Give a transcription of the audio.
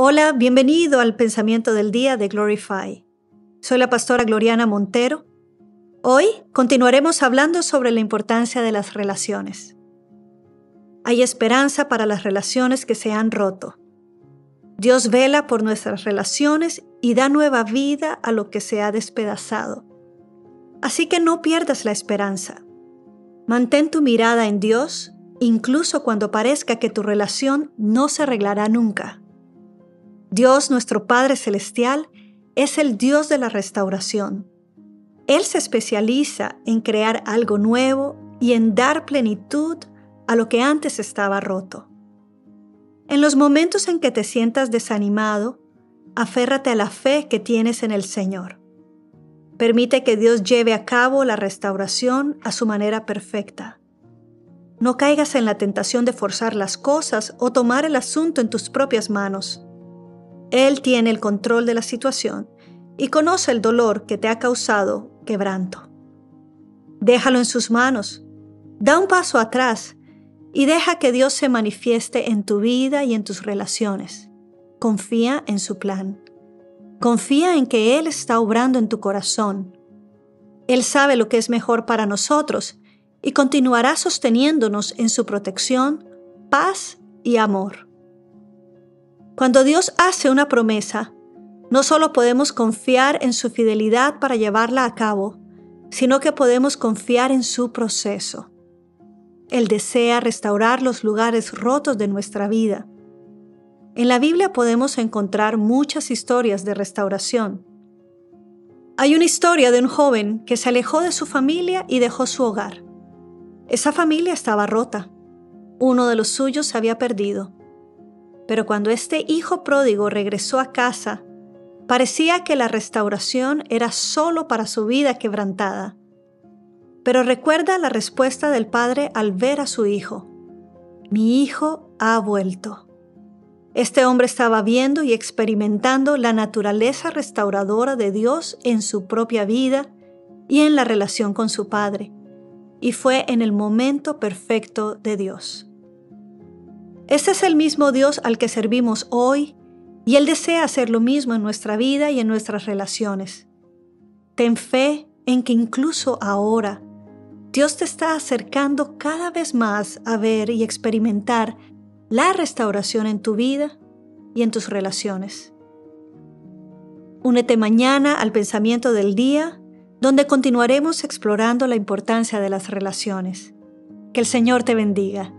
Hola, bienvenido al pensamiento del día de Glorify. Soy la pastora Gloriana Montero. Hoy continuaremos hablando sobre la importancia de las relaciones. Hay esperanza para las relaciones que se han roto. Dios vela por nuestras relaciones y da nueva vida a lo que se ha despedazado. Así que no pierdas la esperanza. Mantén tu mirada en Dios, incluso cuando parezca que tu relación no se arreglará nunca. Dios nuestro Padre Celestial es el Dios de la restauración. Él se especializa en crear algo nuevo y en dar plenitud a lo que antes estaba roto. En los momentos en que te sientas desanimado, aférrate a la fe que tienes en el Señor. Permite que Dios lleve a cabo la restauración a su manera perfecta. No caigas en la tentación de forzar las cosas o tomar el asunto en tus propias manos. Él tiene el control de la situación y conoce el dolor que te ha causado quebranto. Déjalo en sus manos. Da un paso atrás y deja que Dios se manifieste en tu vida y en tus relaciones. Confía en su plan. Confía en que Él está obrando en tu corazón. Él sabe lo que es mejor para nosotros y continuará sosteniéndonos en su protección, paz y amor. Cuando Dios hace una promesa, no solo podemos confiar en su fidelidad para llevarla a cabo, sino que podemos confiar en su proceso. Él desea restaurar los lugares rotos de nuestra vida. En la Biblia podemos encontrar muchas historias de restauración. Hay una historia de un joven que se alejó de su familia y dejó su hogar. Esa familia estaba rota. Uno de los suyos se había perdido. Pero cuando este hijo pródigo regresó a casa, parecía que la restauración era solo para su vida quebrantada. Pero recuerda la respuesta del padre al ver a su hijo. Mi hijo ha vuelto. Este hombre estaba viendo y experimentando la naturaleza restauradora de Dios en su propia vida y en la relación con su Padre, y fue en el momento perfecto de Dios. Este es el mismo Dios al que servimos hoy y Él desea hacer lo mismo en nuestra vida y en nuestras relaciones. Ten fe en que incluso ahora Dios te está acercando cada vez más a ver y experimentar la restauración en tu vida y en tus relaciones. Únete mañana al pensamiento del día, donde continuaremos explorando la importancia de las relaciones. Que el Señor te bendiga.